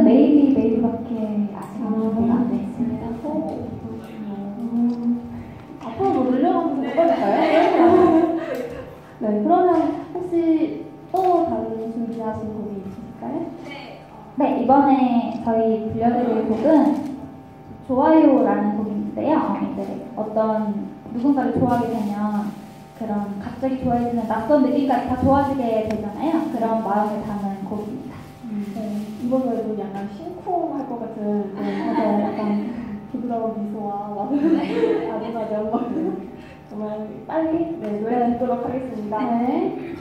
댄스곡은 메이비 메이비밖에 아직 안. 음, 앞으로 늘려가면서 해볼까요? 네, 그러면 혹시 또 다른 준비하신 곡이 있으실까요? 네, 이번에 저희 들려드릴 곡은 좋아요라는 곡인데요. 어, 이제 어떤 누군가를 좋아하게 되면 그런 갑자기 좋아해지는 낯선 느낌까지 다 좋아지게 되잖아요. 그런 마음을 담은. 노래도 약간 심쿵할 것 같은 네, 맞아요. 약간 부드러운 미소와 막한 번. 정말 빨리 네, 노래 듣도록 하겠습니다. 네.